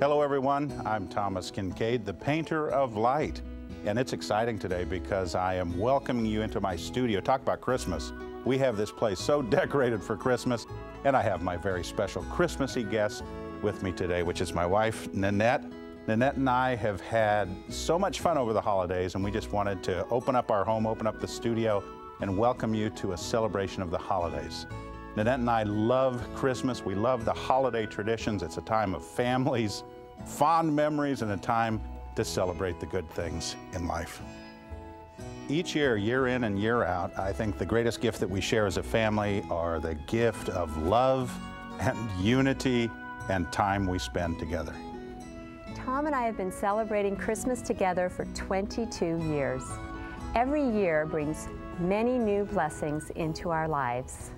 Hello, everyone. I'm Thomas Kinkade, the painter of light. And it's exciting today because I am welcoming you into my studio. Talk about Christmas. We have this place so decorated for Christmas, and I have my very special Christmassy guest with me today, which is my wife, Nanette. Nanette and I have had so much fun over the holidays, and we just wanted to open up our home, open up the studio, and welcome you to a celebration of the holidays. Nanette and I love Christmas. We love the holiday traditions. It's a time of families, fond memories, and a time to celebrate the good things in life. Each year, year in and year out, I think the greatest gift that we share as a family are the gift of love and unity and time we spend together. Tom and I have been celebrating Christmas together for 22 years. Every year brings many new blessings into our lives.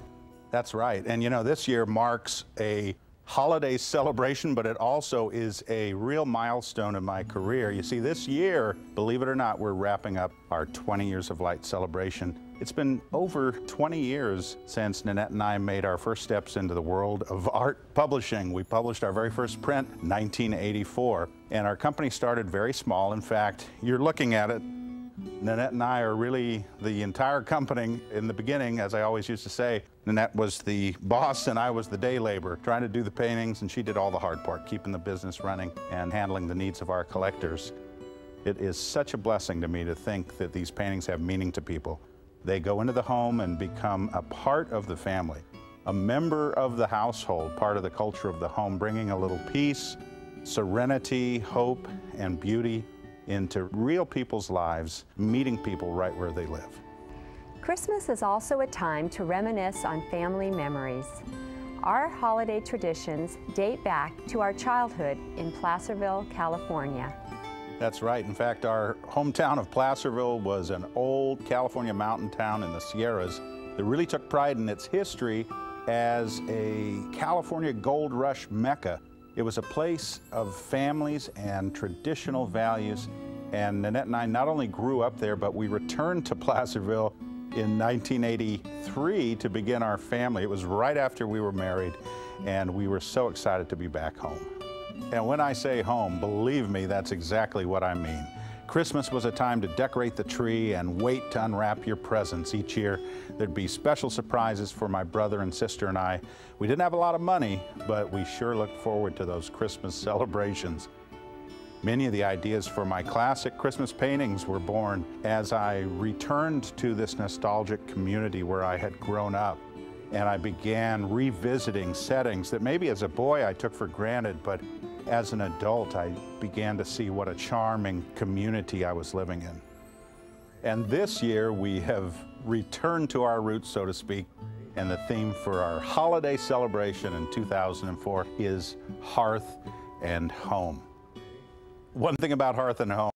That's right. And you know, this year marks a holiday celebration, but it also is a real milestone in my career. You see, this year, believe it or not, we're wrapping up our 20 Years of Light celebration. It's been over 20 years since Nanette and I made our first steps into the world of art publishing. We published our very first print 1984, and our company started very small. In fact, you're looking at it Nanette and I are really the entire company in the beginning, as I always used to say. Nanette was the boss and I was the day labor, trying to do the paintings, and she did all the hard part, keeping the business running and handling the needs of our collectors. It is such a blessing to me to think that these paintings have meaning to people. They go into the home and become a part of the family, a member of the household, part of the culture of the home, bringing a little peace, serenity, hope, and beauty into real people's lives, meeting people right where they live. Christmas is also a time to reminisce on family memories. Our holiday traditions date back to our childhood in Placerville, California. That's right. In fact, our hometown of Placerville was an old California mountain town in the Sierras that really took pride in its history as a California gold rush mecca it was a place of families and traditional values. And Nanette and I not only grew up there, but we returned to Placerville in 1983 to begin our family. It was right after we were married, and we were so excited to be back home. And when I say home, believe me, that's exactly what I mean. Christmas was a time to decorate the tree and wait to unwrap your presents. Each year, there'd be special surprises for my brother and sister and I. We didn't have a lot of money, but we sure looked forward to those Christmas celebrations. Many of the ideas for my classic Christmas paintings were born as I returned to this nostalgic community where I had grown up and I began revisiting settings that maybe as a boy I took for granted, but as an adult, I began to see what a charming community I was living in. And this year, we have returned to our roots, so to speak, and the theme for our holiday celebration in 2004 is Hearth and Home. One thing about Hearth and Home